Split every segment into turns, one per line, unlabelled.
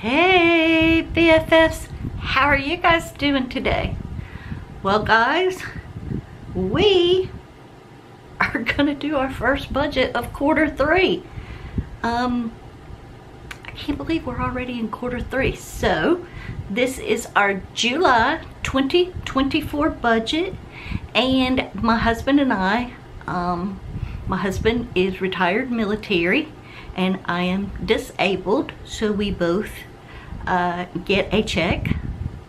Hey BFFs, how are you guys doing today? Well guys, we are gonna do our first budget of quarter three. Um, I can't believe we're already in quarter three. So this is our July 2024 budget and my husband and I, um, my husband is retired military and I am disabled so we both uh, get a check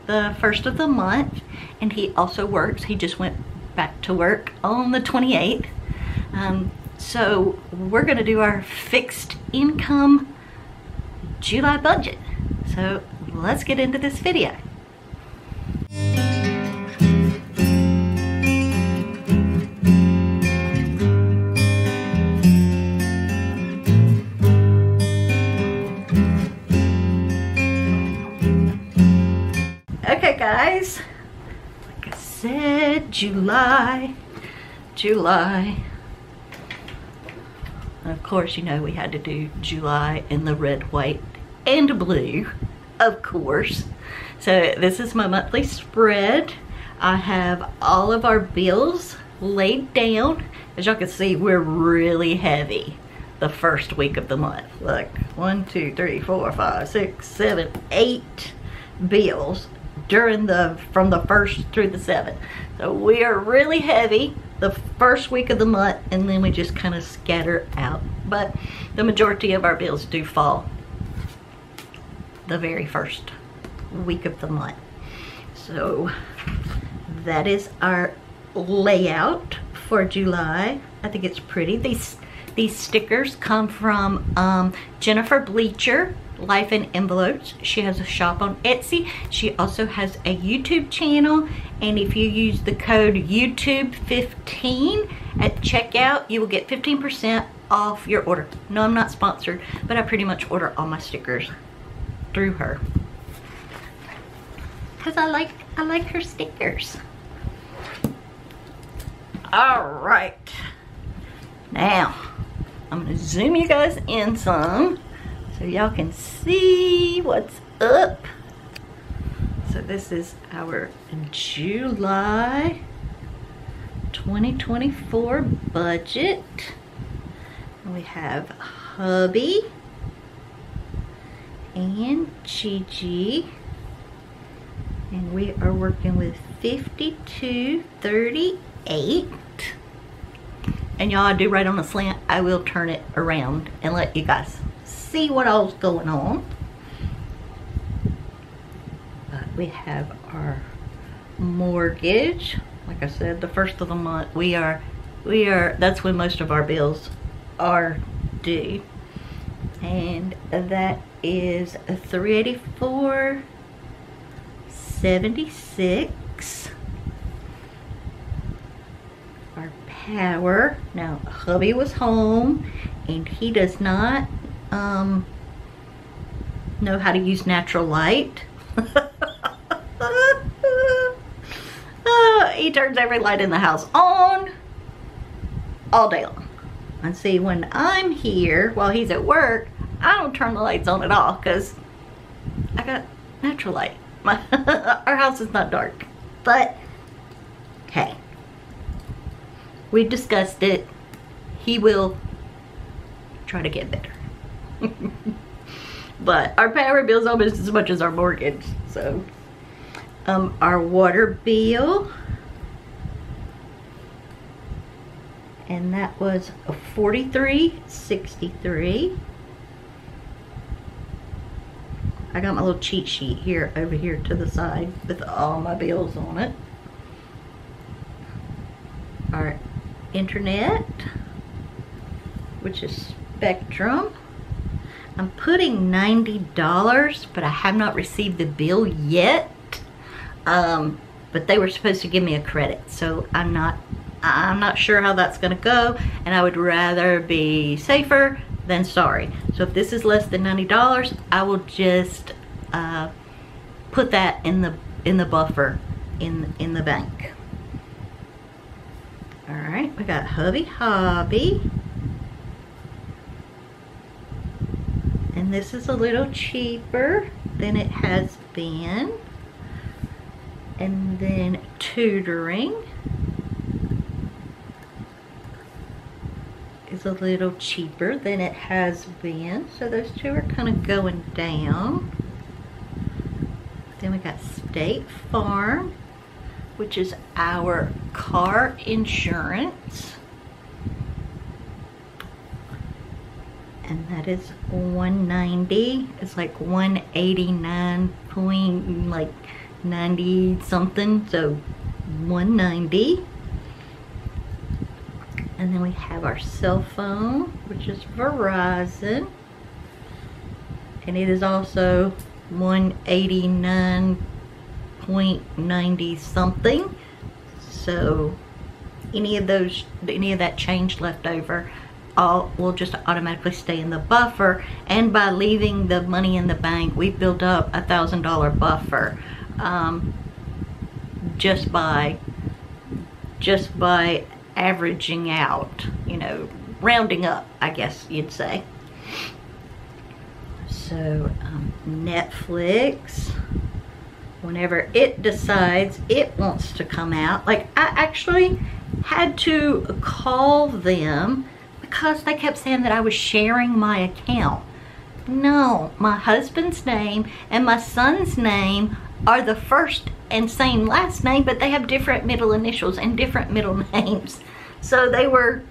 the first of the month. And he also works. He just went back to work on the 28th um, so we're gonna do our fixed income July budget. So let's get into this video guys, like I said, July, July. And of course, you know we had to do July in the red, white, and blue, of course. So this is my monthly spread. I have all of our bills laid down. As y'all can see, we're really heavy the first week of the month. Look, one, two, three, four, five, six, seven, eight bills during the from the first through the seventh. So we are really heavy the first week of the month and then we just kind of scatter out. But the majority of our bills do fall the very first week of the month. So that is our layout for July. I think it's pretty. These these stickers come from um, Jennifer Bleacher Life in Envelopes. She has a shop on Etsy. She also has a YouTube channel. And if you use the code YouTube15 at checkout, you will get 15% off your order. No, I'm not sponsored, but I pretty much order all my stickers through her. Cause I like, I like her stickers. All right. Now, I'm gonna zoom you guys in some so y'all can see what's up. So this is our July 2024 budget. We have hubby and Gigi. And we are working with 5238. And y'all, I do right on the slant. I will turn it around and let you guys see what all's going on. But we have our mortgage. Like I said, the first of the month, we are, we are, that's when most of our bills are due. And that is 384 76 our power now hubby was home and he does not um, know how to use natural light. uh, he turns every light in the house on all day long. And see, when I'm here while he's at work, I don't turn the lights on at all because I got natural light. My Our house is not dark. But, hey, we've discussed it. He will try to get better. but our power bill is almost as much as our mortgage. So, um, our water bill. And that was a 43.63. I got my little cheat sheet here over here to the side with all my bills on it. Our internet, which is Spectrum. I'm putting $90, but I have not received the bill yet. Um, but they were supposed to give me a credit, so I'm not I'm not sure how that's gonna go, and I would rather be safer than sorry. So if this is less than $90, I will just uh, put that in the in the buffer in in the bank. All right, we got Hubby Hobby. And this is a little cheaper than it has been. And then tutoring is a little cheaper than it has been. So those two are kind of going down. Then we got State Farm, which is our car insurance. And that is 190. It's like 189 point like 90 something. So 190. And then we have our cell phone, which is Verizon. And it is also 189.90 something. So any of those, any of that change left over, all will just automatically stay in the buffer. And by leaving the money in the bank, we built up a thousand dollar buffer um, just by just by averaging out, you know, rounding up, I guess you'd say. So um, Netflix, whenever it decides it wants to come out, like I actually had to call them because they kept saying that I was sharing my account. No, my husband's name and my son's name are the first and same last name, but they have different middle initials and different middle names. So they were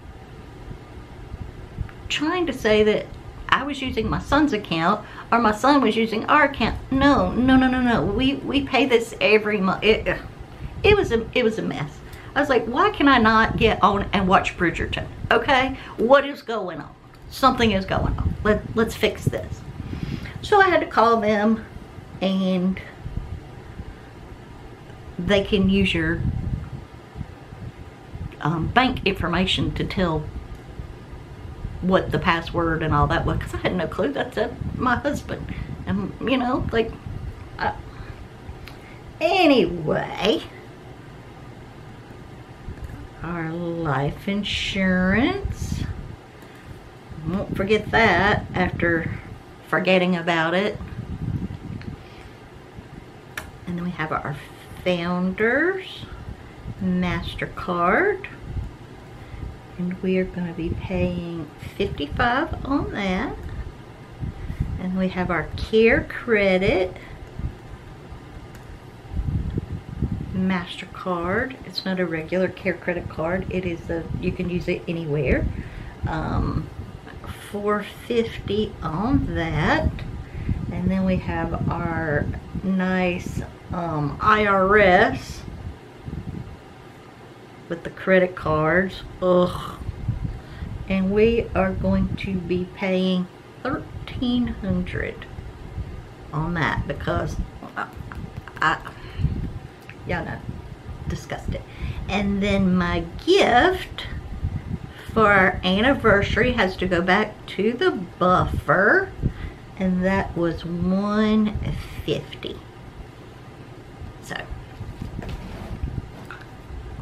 trying to say that I was using my son's account or my son was using our account. No, no, no, no, no. We we pay this every month. It, it was a it was a mess. I was like, why can I not get on and watch Bridgerton? Okay, what is going on? Something is going on. Let let's fix this. So I had to call them, and they can use your um, bank information to tell what the password and all that was because I had no clue. That's it, my husband. And, you know, like, anyway, our life insurance. Won't forget that after forgetting about it. And then we have our Founders MasterCard and we are going to be paying 55 on that and we have our care credit MasterCard it's not a regular care credit card it is a you can use it anywhere um, 450 on that and then we have our nice um, IRS with the credit cards. Ugh. And we are going to be paying 1300 on that because I, I y'all know, disgusted. And then my gift for our anniversary has to go back to the buffer and that was 150 so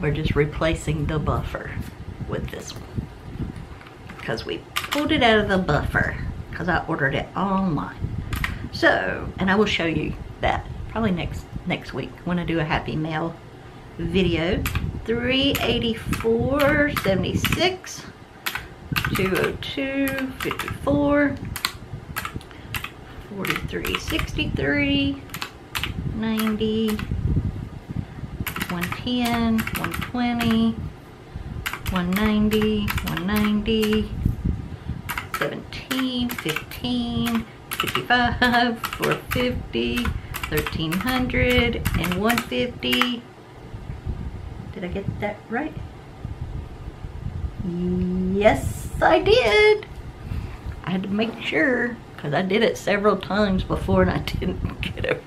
we're just replacing the buffer with this one because we pulled it out of the buffer because I ordered it online. So, and I will show you that probably next next week when I do a Happy Mail video. 384.76, 202, 54, 43.63, 90, 110, 120, 190, 190, 17, 15, 55, 450, 1300, and 150. Did I get that right? Yes, I did. I had to make sure because I did it several times before and I didn't get it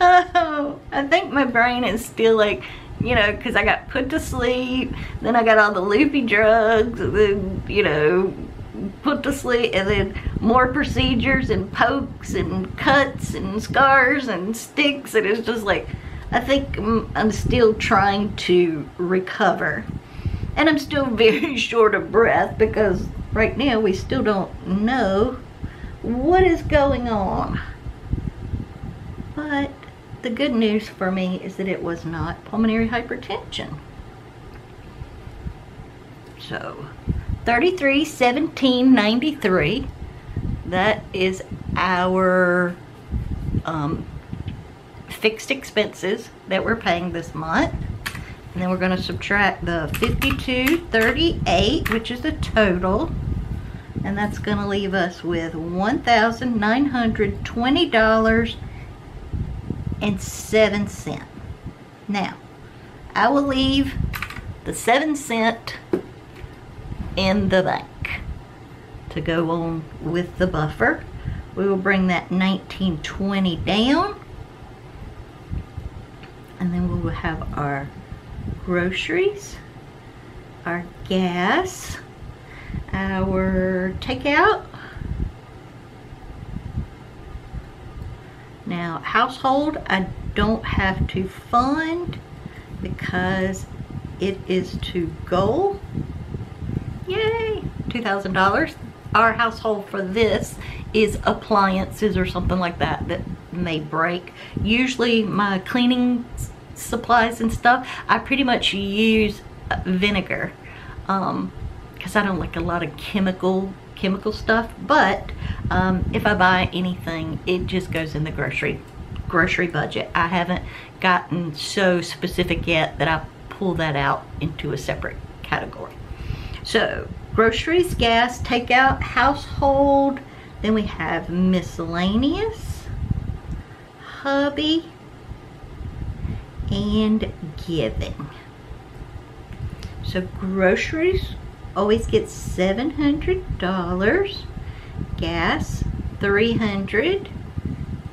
oh, I think my brain is still like, you know, because I got put to sleep, then I got all the loopy drugs, and then, you know, put to sleep, and then more procedures and pokes and cuts and scars and sticks, and it's just like, I think I'm still trying to recover. And I'm still very short of breath because right now we still don't know what is going on. But the good news for me is that it was not pulmonary hypertension. So 33 17 93 that is our um, fixed expenses that we're paying this month. And then we're going to subtract the 5238 which is the total. And that's going to leave us with $1,920 and 7 cent. Now, I will leave the 7 cent in the bank to go on with the buffer. We will bring that 1920 down and then we will have our groceries, our gas, our takeout. Now, household, I don't have to fund because it is to go. Yay! $2,000. Our household for this is appliances or something like that that may break. Usually my cleaning supplies and stuff, I pretty much use vinegar. Um, because I don't like a lot of chemical chemical stuff but um, if I buy anything it just goes in the grocery grocery budget I haven't gotten so specific yet that I pull that out into a separate category so groceries gas takeout household then we have miscellaneous hubby and giving so groceries always gets $700. Gas, 300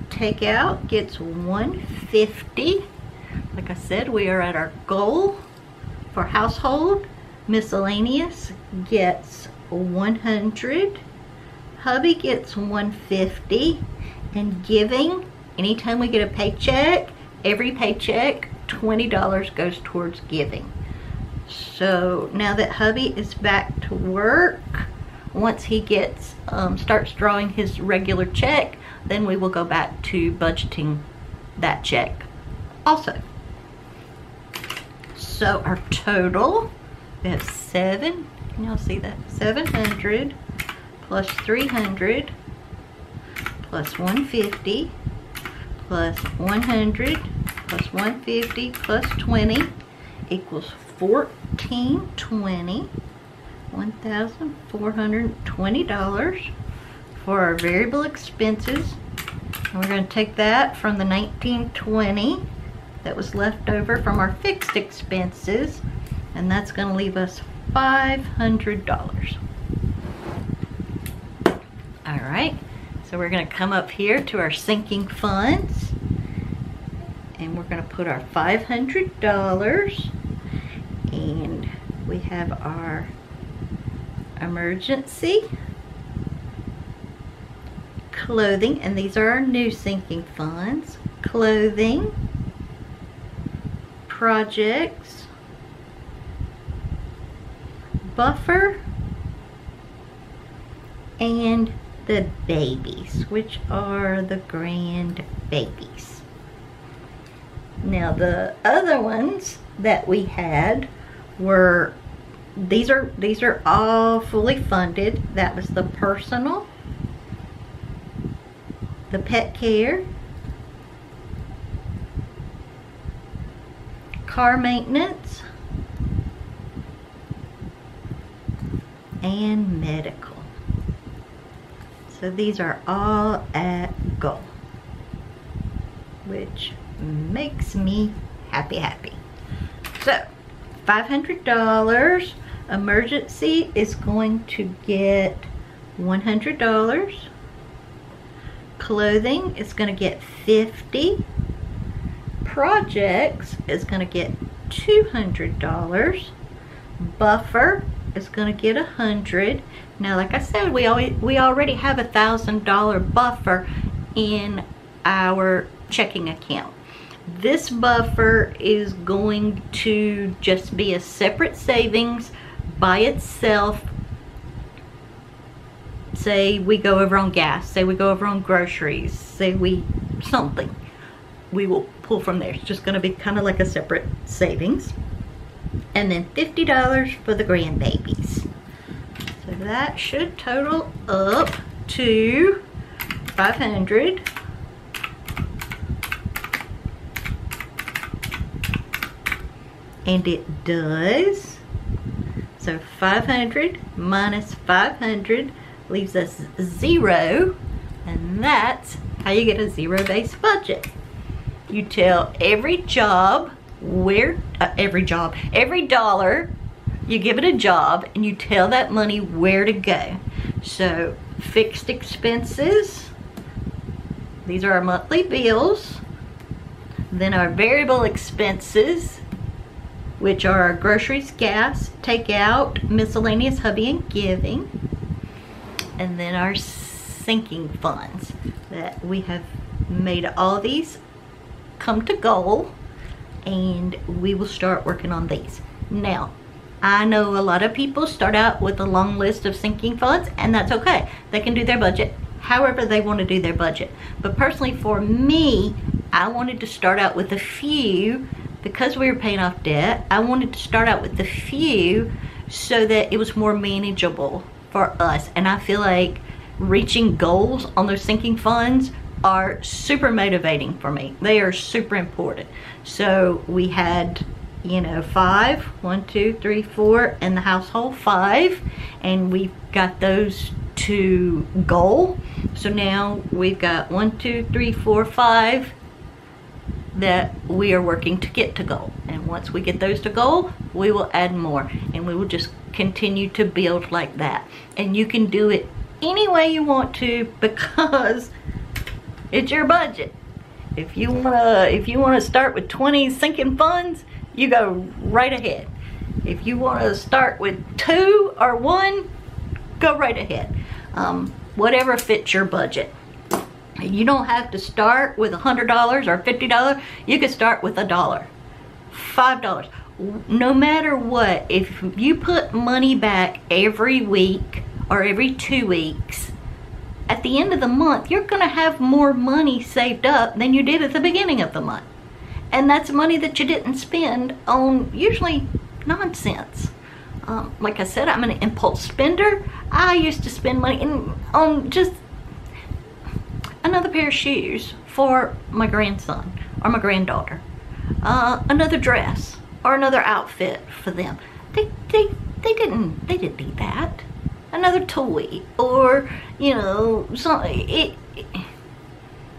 Takeout gets 150 Like I said, we are at our goal for household. Miscellaneous gets 100 Hubby gets 150 And giving, anytime we get a paycheck, every paycheck, $20 goes towards giving. So now that hubby is back to work, once he gets um, starts drawing his regular check, then we will go back to budgeting that check also. So our total, have seven, can y'all see that? 700 plus 300 plus 150 plus 100 plus 150 plus 20 equals 1420 $1,420 for our variable expenses. And we're going to take that from the 1920 that was left over from our fixed expenses and that's going to leave us $500. All right, so we're going to come up here to our sinking funds. And we're going to put our $500 and we have our emergency clothing. And these are our new sinking funds. Clothing projects buffer and the babies which are the grand babies. Now the other ones that we had were these are these are all fully funded. That was the personal the pet care car maintenance and medical so these are all at goal which makes me happy happy so $500. Emergency is going to get $100. Clothing is going to get 50 Projects is going to get $200. Buffer is going to get a 100 Now, like I said, we, always, we already have a $1,000 buffer in our checking account. This buffer is going to just be a separate savings by itself say we go over on gas, say we go over on groceries, say we something, we will pull from there. It's just gonna be kind of like a separate savings. And then $50 for the grandbabies. So that should total up to 500 and it does. So 500 minus 500 leaves us zero and that's how you get a zero-based budget. You tell every job where uh, every job every dollar you give it a job and you tell that money where to go. So fixed expenses these are our monthly bills. Then our variable expenses which are our groceries, gas, takeout, miscellaneous hubby and giving, and then our sinking funds that we have made all these come to goal and we will start working on these. Now, I know a lot of people start out with a long list of sinking funds and that's okay. They can do their budget however they want to do their budget. But personally for me, I wanted to start out with a few because we were paying off debt, I wanted to start out with a few so that it was more manageable for us. And I feel like reaching goals on those sinking funds are super motivating for me. They are super important. So we had, you know, five, one, two, three, four, in the household, five, and we've got those to goal. So now we've got one, two, three, four, five that we are working to get to goal. And once we get those to goal, we will add more and we will just continue to build like that. And you can do it any way you want to because it's your budget. If you wanna if you wanna start with 20 sinking funds, you go right ahead. If you wanna start with two or one, go right ahead. Um, whatever fits your budget. You don't have to start with a $100 or $50. You can start with a dollar, $5. No matter what, if you put money back every week or every two weeks, at the end of the month, you're gonna have more money saved up than you did at the beginning of the month. And that's money that you didn't spend on usually nonsense. Um, like I said, I'm an impulse spender. I used to spend money in, on just another pair of shoes for my grandson or my granddaughter, uh, another dress or another outfit for them. They, they, they didn't, they didn't need that. Another toy or, you know, something. It,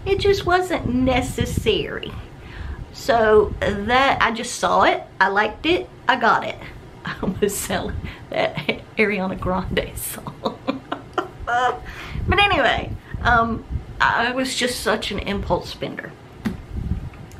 it, just wasn't necessary. So that, I just saw it, I liked it, I got it. I was selling that Ariana Grande song. but anyway, um, I was just such an impulse spender.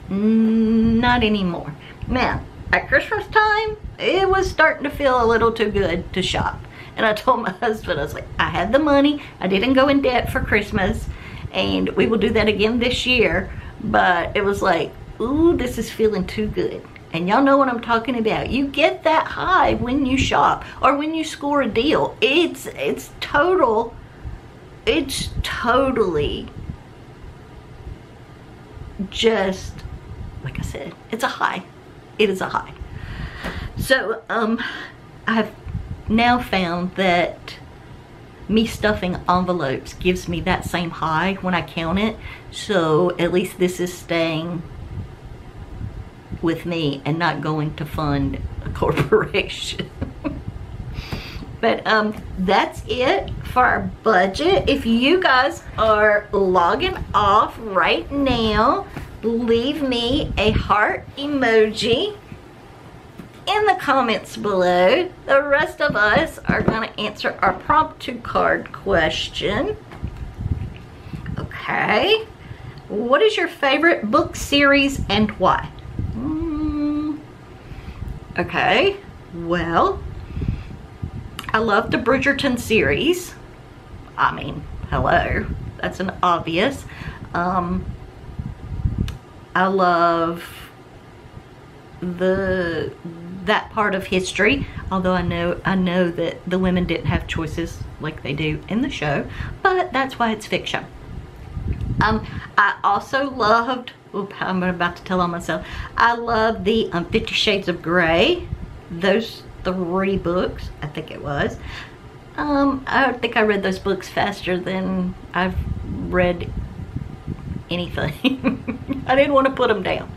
Not anymore. Man, at Christmas time, it was starting to feel a little too good to shop. And I told my husband, I was like, I had the money. I didn't go in debt for Christmas. And we will do that again this year. But it was like, ooh, this is feeling too good. And y'all know what I'm talking about. You get that high when you shop or when you score a deal. It's, it's total it's totally just like I said it's a high it is a high so um I've now found that me stuffing envelopes gives me that same high when I count it. So at least this is staying with me and not going to fund a corporation. But um, that's it for our budget. If you guys are logging off right now, leave me a heart emoji in the comments below. The rest of us are going to answer our prompt to card question. Okay. What is your favorite book series and why? Mm. Okay. Well, I love the Bridgerton series. I mean, hello, that's an obvious. Um, I love the that part of history although I know I know that the women didn't have choices like they do in the show, but that's why it's fiction. Um, I also loved, oop, I'm about to tell on myself, I love the um, Fifty Shades of Grey, those three books, I think it was. Um, I think I read those books faster than I've read anything. I didn't want to put them down.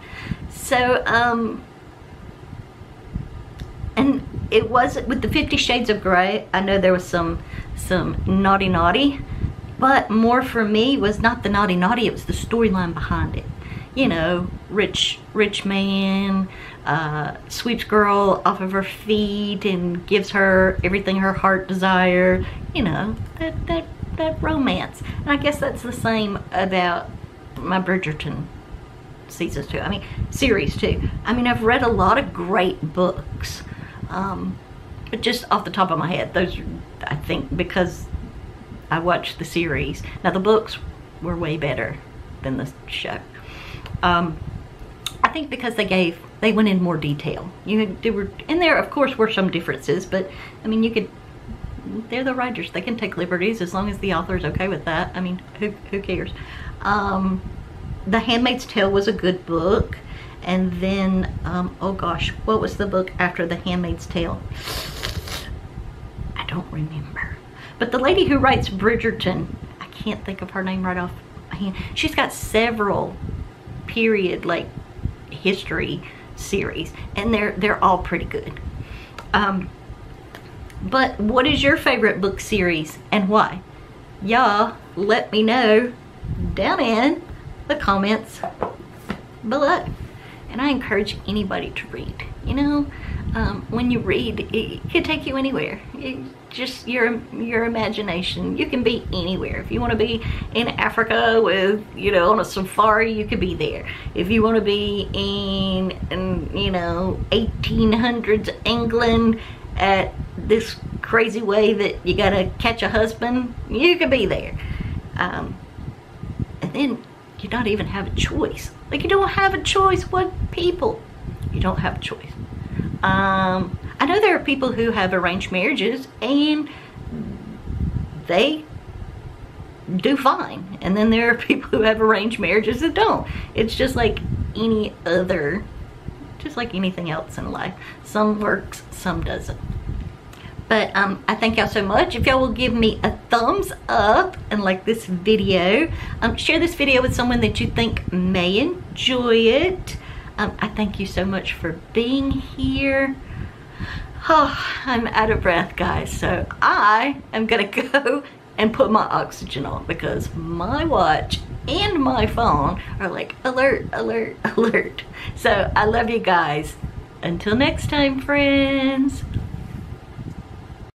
So, um, and it was with the Fifty Shades of Grey. I know there was some some naughty naughty, but more for me was not the naughty naughty. It was the storyline behind it. You know, rich rich man uh, sweeps girl off of her feet and gives her everything her heart desire. You know, that that that romance. And I guess that's the same about my Bridgerton seasons too. I mean, series too. I mean, I've read a lot of great books. Um, but just off the top of my head, those, I think, because I watched the series. Now, the books were way better than the show. Um, I think because they gave, they went in more detail. You there were, and there, of course, were some differences, but, I mean, you could, they're the writers. They can take liberties as long as the author's okay with that. I mean, who, who cares? Um, the Handmaid's Tale was a good book. And then, um, oh gosh, what was the book after The Handmaid's Tale? I don't remember. But the lady who writes Bridgerton, I can't think of her name right off hand. She's got several period, like, history series. And they're, they're all pretty good. Um, but what is your favorite book series and why? Y'all let me know down in the comments below. And I encourage anybody to read. You know, um, when you read, it can take you anywhere. It, just your your imagination. You can be anywhere. If you want to be in Africa with, you know, on a safari, you could be there. If you want to be in, in you know, 1800s England at this crazy way that you gotta catch a husband, you could be there. Um, and then you don't even have a choice. Like you don't have a choice. What people? You don't have a choice. Um, I know there are people who have arranged marriages and they do fine. And then there are people who have arranged marriages that don't. It's just like any other, just like anything else in life. Some works, some doesn't. But um, I thank y'all so much. If y'all will give me a thumbs up and like this video, um, share this video with someone that you think may enjoy it. Um, I thank you so much for being here. Oh, I'm out of breath, guys. So I am gonna go and put my oxygen on because my watch and my phone are like alert, alert, alert. So I love you guys. Until next time, friends.